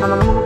Bye.